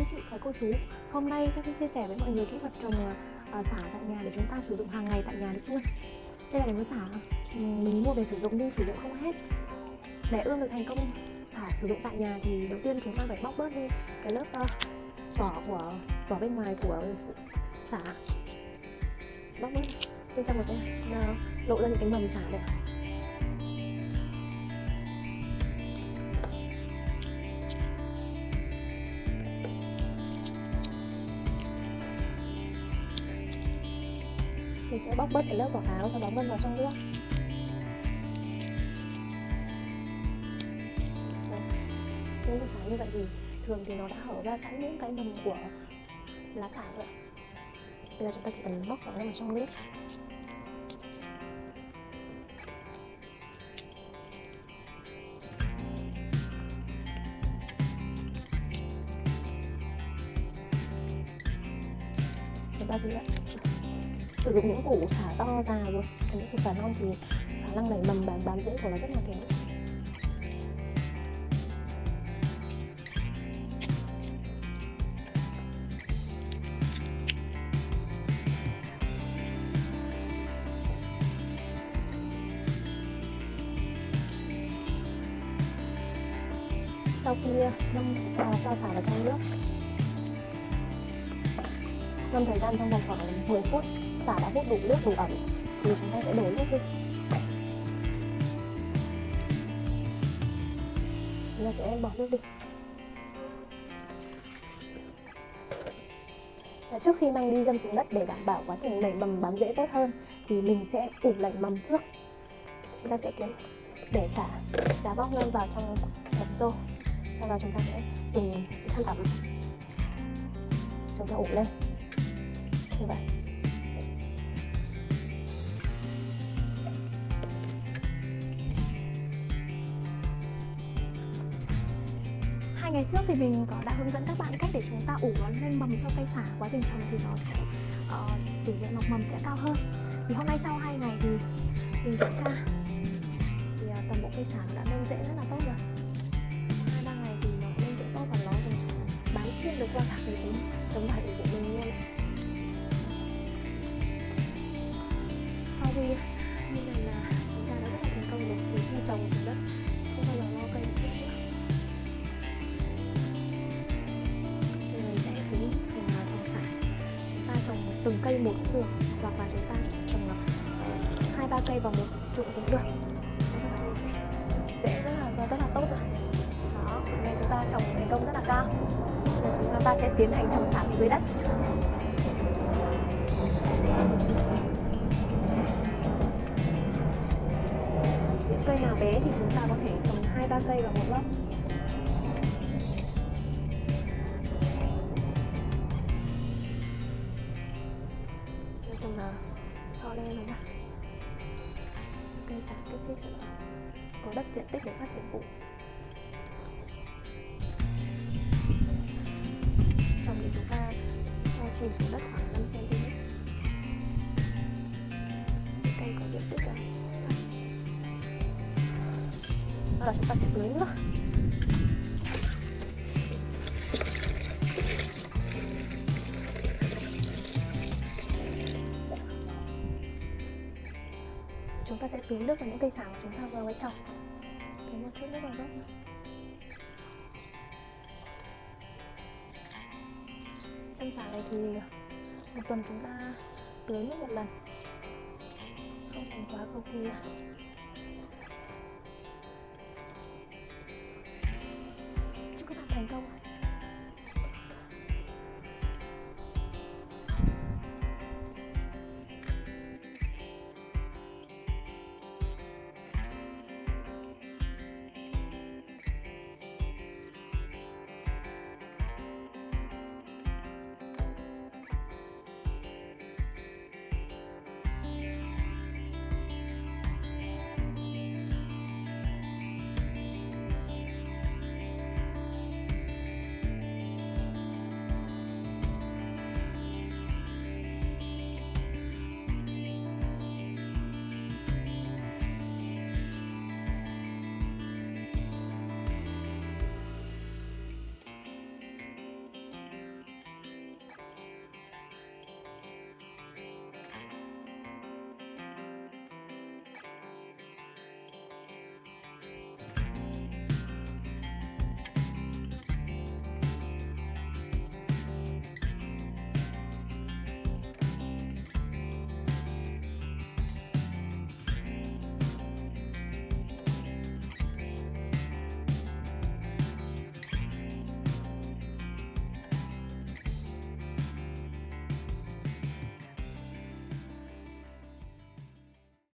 anh chị và cô chú. Hôm nay sẽ chia sẻ với mọi người kỹ thuật trồng uh, xả tại nhà để chúng ta sử dụng hàng ngày tại nhà được luôn Đây là cái mớ xả ừ, mình mua về sử dụng nhưng sử dụng không hết. Để ươm được thành công xả sử dụng tại nhà thì đầu tiên chúng ta phải bóc bớt đi cái lớp uh, vỏ của vỏ bên ngoài của xả. Bóc bớt bên trong một sẽ ờ, lộ ra những cái mầm xả này mình sẽ bóc bớt cái lớp vỏ áo, sau đó ngâm vào trong nước. Vâng. Nếu xả như vậy thì thường thì nó đã hở ra sẵn những cái mầm của lá xả rồi bây giờ chúng ta chỉ cần móc vào vào trong nước. Chúng ta sẽ sử dụng những củ xả to già rồi. Còn những củ xả non thì khả năng nảy mầm bám bám rễ của nó rất là kém. Sau khi à, ngâm à, cho xả vào trong nước ngâm thời gian trong vòng khoảng 10 phút, xả đã hút đủ nước đủ ẩm, thì chúng ta sẽ đổ nước đi. Chúng ta sẽ bỏ nước đi. Và trước khi mang đi dâm xuống đất để đảm bảo quá trình nảy mầm bám rễ tốt hơn, thì mình sẽ ủ nảy mầm trước. Chúng ta sẽ kiếm, để xả đá bóc ngâm vào trong một tô. Sau đó chúng ta sẽ dùng cái khăn tắm. Chúng ta ủ lên như vậy. Hai ngày trước thì mình có đã hướng dẫn các bạn cách để chúng ta ủ nó lên mầm cho cây xả. Quá trình trồng thì nó sẽ uh, tỷ lệ mọc mầm sẽ cao hơn. Thì hôm nay sau hai ngày thì mình kiểm tra. Thì uh, toàn bộ cây xả đã lên rễ rất là tốt rồi. Hai ba ngày thì nó lên rễ tốt và nó bám xuyên được qua thẳng cái tấm vải của mình. Từng cây một cũng được, hoặc là chúng ta trồng ờ, hai, ba cây vào một trụ cũng được. Dễ rất là rất là tốt rồi. Đó, nên chúng ta trồng thành công rất là cao. Nên chúng ta sẽ tiến hành trồng sản dưới đất. Những cây nào bé thì chúng ta có thể trồng hai, ba cây vào một lớp trồng là so lên rồi nha cây xả kích thích rồi có đất diện tích để phát triển vụ. Trồng thì chúng ta cho chìm xuống đất khoảng 5 cm cây có diện tích là phát triển. Đó là chúng ta sẽ tưới nước. Chúng ta sẽ tưới nước vào những cây xả mà chúng ta vừa mới trồng. Tưới một chút nước vào gốc nữa trong xả này thì một tuần chúng ta tưới nước một lần. Không cần quá cầu kỳ. Chúc các bạn thành công.